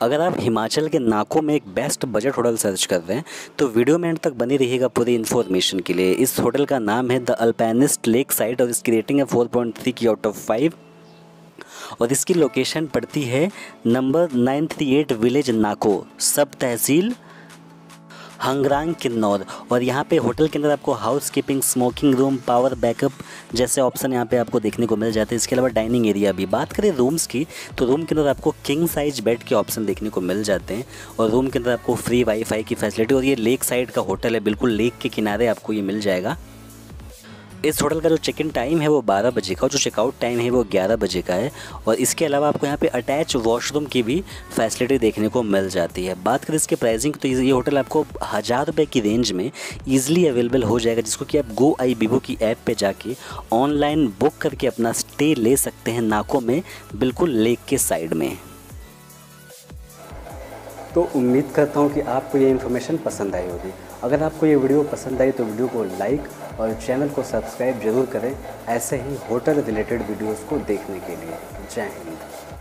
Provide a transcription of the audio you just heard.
अगर आप हिमाचल के नाकों में एक बेस्ट बजट होटल सर्च कर रहे हैं तो वीडियो में एंड तक बनी रहिएगा पूरी इन्फॉर्मेशन के लिए। इस होटल का नाम है द अल्पैनिस्ट लेक साइड और इसकी रेटिंग है फोर पॉइंट थ्री की आउट ऑफ़ फाइव और इसकी लोकेशन पड़ती है number nine three eight village Nako sub tehsil हंगरांग Kinnaur. और यहाँ पे होटल के अंदर आपको housekeeping smoking room power backup जैसे ऑप्शन यहाँ पे आपको देखने को मिल जाते हैं। इसके अलावा डाइनिंग एरिया भी। बात करें रूम्स की तो रूम के अंदर आपको किंग साइज़ बेड के ऑप्शन देखने को मिल जाते हैं। और रूम के अंदर आपको फ्री वाईफाई की फैसिलिटी और ये लेक साइड का होटल है, बिल्कुल लेक के किनारे आपको ये मिल जाएगा। इस होटल का जो चेक इन टाइम है वो 12 बजे का और जो चेकआउट टाइम है वो 11 बजे का है और इसके अलावा आपको यहाँ पे अटैच वॉशरूम की भी फैसिलिटी देखने को मिल जाती है। बात करें इसके प्राइसिंग तो ये होटल आपको हज़ार रुपये की रेंज में ईजिली अवेलेबल हो जाएगा, जिसको कि आप गो आई बीबो की ऐप पर जाके ऑनलाइन बुक करके अपना स्टे ले सकते हैं नाकों में, बिल्कुल लेक के साइड में। तो उम्मीद करता हूँ कि आपको ये इन्फॉर्मेशन पसंद आई होगी। अगर आपको ये वीडियो पसंद आई तो वीडियो को लाइक और चैनल को सब्सक्राइब ज़रूर करें, ऐसे ही होटल रिलेटेड वीडियोज़ को देखने के लिए। जय हिंद।